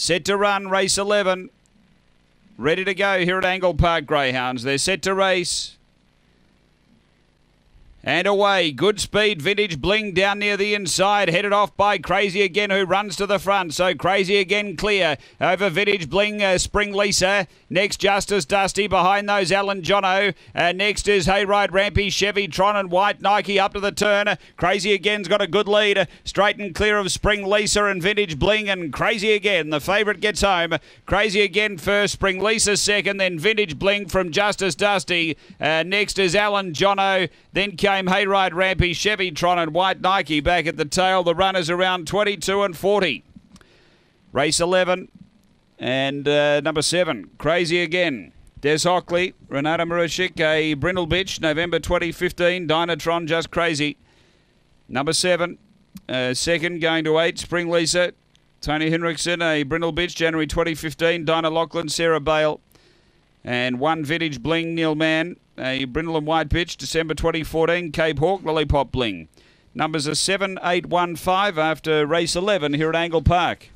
Set to run, race 11. Ready to go here at Angle Park Greyhounds. They're set to race. And away, good speed, vintage bling down near the inside, headed off by Crazy Again, who runs to the front. So Crazy Again clear over vintage bling, uh, Spring Lisa. Next, Justice Dusty behind those, Alan Jono. Uh, next is Hayride Rampy, Chevy Tron, and White Nike up to the turn. Crazy Again's got a good lead, straight and clear of Spring Lisa and vintage bling, and Crazy Again. The favourite gets home. Crazy Again first, Spring Lisa second, then vintage bling from Justice Dusty. Uh, next is Alan Jono. Then came Hayride Rampy, Chevy Tron, and White Nike back at the tail. The runners around 22 and 40. Race 11 and uh, number 7, Crazy Again. Des Hockley, Renata Marashik, a Brindle Bitch, November 2015. Dynatron, Just Crazy. Number 7, uh, second going to 8, Spring Lisa. Tony Henriksen, a Brindle Bitch, January 2015. Dyna Lachlan, Sarah Bale. And one Vintage Bling, Neil Man, a Brindle and White Bitch, December 2014. Cape Hawk, Lollipop Bling. Numbers are 7, 8, 1, 5 after race 11 here at Angle Park.